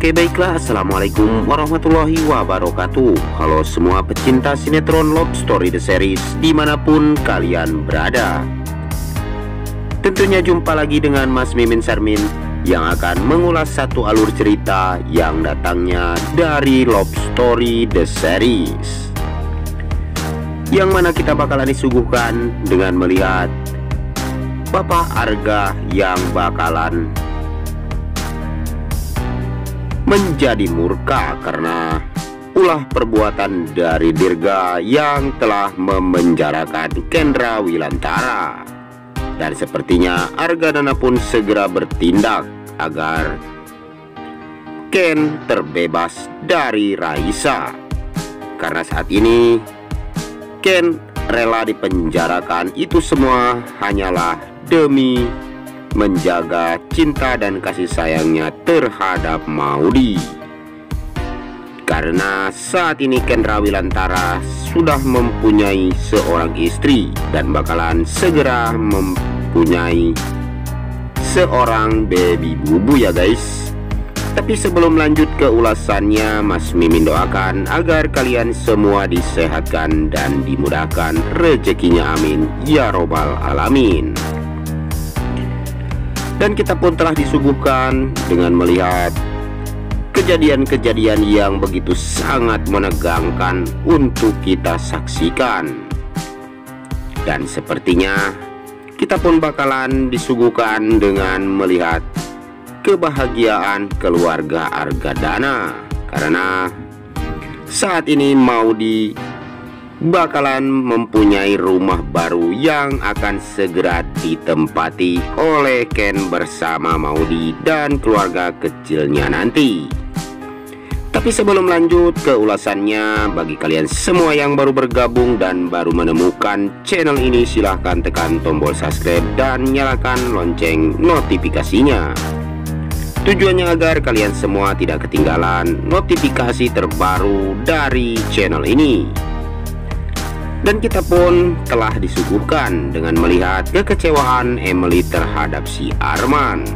Oke baiklah. Assalamualaikum warahmatullahi wabarakatuh. Halo semua pecinta sinetron Love Story The Series Di mana pun kalian berada. Tentunya jumpa lagi dengan Mas Mimin Sarmin Yang akan mengulas satu alur cerita Yang datangnya dari Love Story The Series. Yang mana kita bakalan disuguhkan dengan melihat Bapak Arga yang bakalan menjadi murka karena ulah perbuatan dari Dirga yang telah memenjarakan Kendra Wilantara. Dan sepertinya Argadana pun segera bertindak agar Ken terbebas dari Raisa. Karena saat ini Ken rela dipenjarakan itu semua hanyalah demi menjaga cinta dan kasih sayangnya terhadap Maudi. Karena saat ini Kendra Wilantara sudah mempunyai seorang istri dan bakalan segera mempunyai seorang baby bubu ya guys. Tapi sebelum lanjut ke ulasannya, Mas Mimin doakan agar kalian semua disehatkan dan dimudahkan rezekinya amin ya robbal alamin. Dan kita pun telah disuguhkan dengan melihat kejadian-kejadian yang begitu sangat menegangkan untuk kita saksikan. Dan sepertinya kita pun bakalan disuguhkan dengan melihat kebahagiaan keluarga Argadana karena saat ini mau di bakalan mempunyai rumah baru yang akan segera ditempati oleh Ken bersama Maudi dan keluarga kecilnya nanti. Tapi sebelum lanjut ke ulasannya, bagi kalian semua yang baru bergabung dan baru menemukan channel ini, silahkan tekan tombol subscribe dan nyalakan lonceng notifikasinya. Tujuannya agar kalian semua tidak ketinggalan notifikasi terbaru dari channel ini. Dan kita pun telah disuguhkan dengan melihat kekecewaan Emily terhadap si Arman.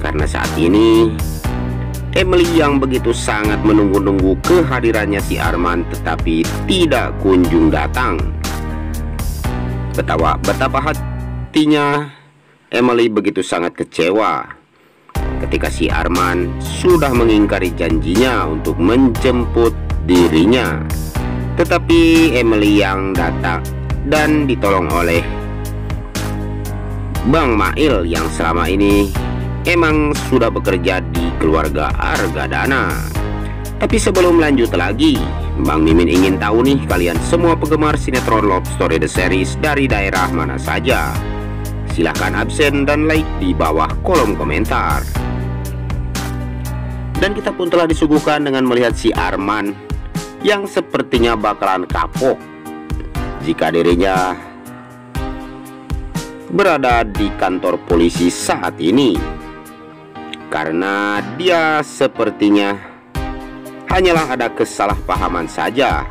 Karena saat ini Emily yang begitu sangat menunggu-nunggu kehadirannya si Arman tetapi tidak kunjung datang. Betapa, betapa hatinya Emily begitu sangat kecewa ketika si Arman sudah mengingkari janjinya untuk menjemput dirinya tetapi Emily yang datang dan ditolong oleh Bang Mail yang selama ini emang sudah bekerja di keluarga Argadana. Tapi sebelum lanjut lagi, Bang Mimin ingin tahu nih kalian semua penggemar sinetron Love Story The Series dari daerah mana saja. Silahkan absen dan like di bawah kolom komentar. Dan kita pun telah disuguhkan dengan melihat si Arman yang sepertinya bakalan kapok jika dirinya berada di kantor polisi saat ini. Karena dia sepertinya hanyalah ada kesalahpahaman saja.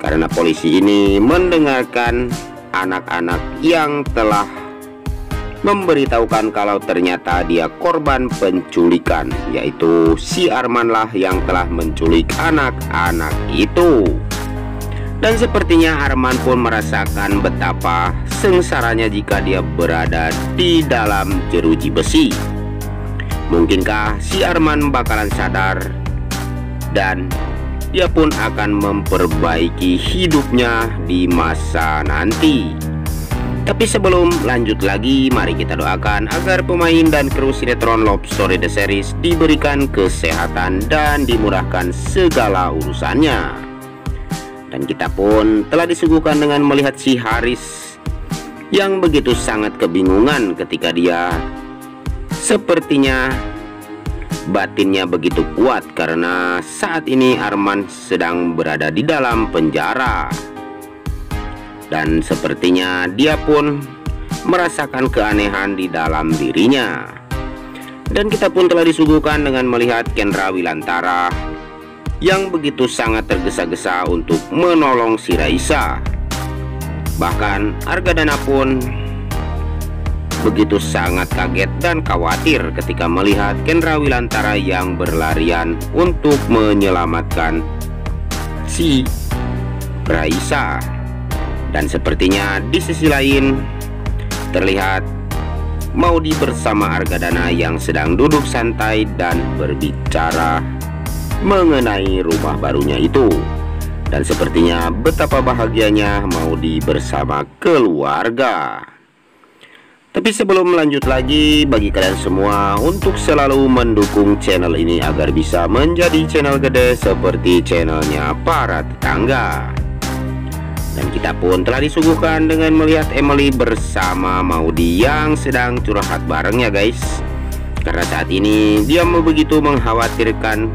Karena polisi ini mendengarkan anak-anak yang telah memberitahukan kalau ternyata dia korban penculikan yaitu si Arman lah yang telah menculik anak-anak itu. Dan sepertinya Arman pun merasakan betapa sengsaranya jika dia berada di dalam jeruji besi. Mungkinkah si Arman bakalan sadar? Dan dia pun akan memperbaiki hidupnya di masa nanti tapi sebelum lanjut lagi, mari kita doakan agar pemain dan kru sinetron Love Story The Series diberikan kesehatan dan dimurahkan segala urusannya. Dan kita pun telah disuguhkan dengan melihat si Haris yang begitu sangat kebingungan ketika dia sepertinya batinnya begitu kuat karena saat ini Arman sedang berada di dalam penjara dan sepertinya dia pun merasakan keanehan di dalam dirinya. Dan kita pun telah disuguhkan dengan melihat Kendra Wilantara yang begitu sangat tergesa-gesa untuk menolong si Raisa. Bahkan Argadana pun begitu sangat kaget dan khawatir ketika melihat Kendra Wilantara yang berlarian untuk menyelamatkan si Raisa. Dan sepertinya di sisi lain terlihat Maudi bersama Argadana yang sedang duduk santai dan berbicara mengenai rumah barunya itu. Dan sepertinya betapa bahagianya Maudi bersama keluarga. Tapi sebelum lanjut lagi, bagi kalian semua untuk selalu mendukung channel ini agar bisa menjadi channel gede seperti channelnya para tetangga. Dan kita pun telah disuguhkan dengan melihat Emily bersama Maudi yang sedang curhat bareng ya guys. Karena saat ini dia begitu mengkhawatirkan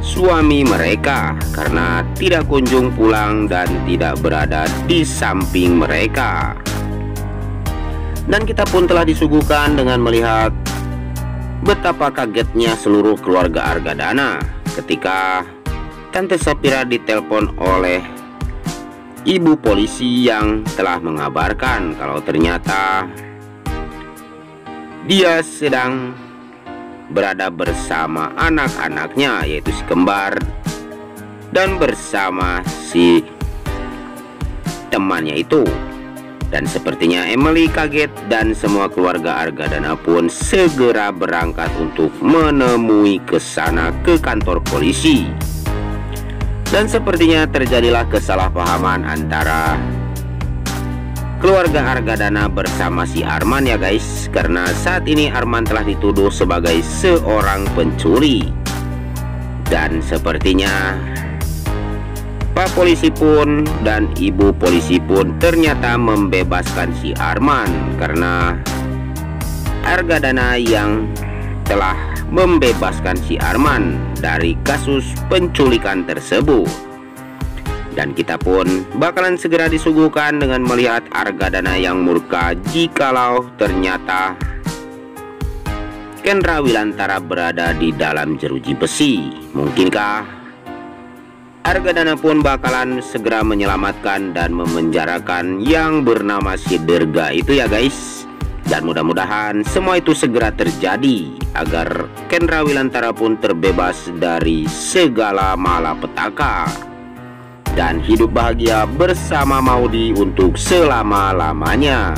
suami mereka karena tidak kunjung pulang dan tidak berada di samping mereka. Dan kita pun telah disuguhkan dengan melihat betapa kagetnya seluruh keluarga Argadana ketika Tante Sapira ditelepon oleh ibu polisi yang telah mengabarkan kalau ternyata dia sedang berada bersama anak-anaknya yaitu si kembar dan bersama si temannya itu. Dan sepertinya Emily kaget dan semua keluarga Argadana pun segera berangkat untuk menemui ke sana ke kantor polisi dan sepertinya terjadilah kesalahpahaman antara keluarga Argadana bersama si Arman ya guys. Karena saat ini Arman telah dituduh sebagai seorang pencuri. Dan sepertinya Pak polisi pun dan ibu polisi pun ternyata membebaskan si Arman. Karena Argadana yang telah membebaskan si Arman dari kasus penculikan tersebut dan kita pun bakalan segera disuguhkan dengan melihat Argadana yang murka jikalau ternyata Kendra Wilantara berada di dalam jeruji besi. Mungkinkah Argadana pun bakalan segera menyelamatkan dan memenjarakan yang bernama si Derga itu ya guys. Dan mudah-mudahan semua itu segera terjadi agar Kendra Wilantara pun terbebas dari segala malapetaka dan hidup bahagia bersama Maudi untuk selama-lamanya.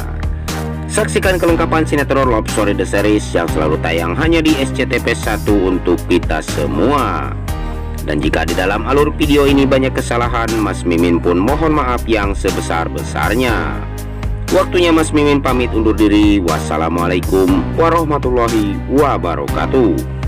Saksikan kelengkapan sinetron Love Story The Series yang selalu tayang hanya di SCTV 1 untuk kita semua. Dan jika di dalam alur video ini banyak kesalahan, Mas Mimin pun mohon maaf yang sebesar-besarnya. Waktunya Mas Mimin pamit undur diri. Wassalamualaikum warahmatullahi wabarakatuh.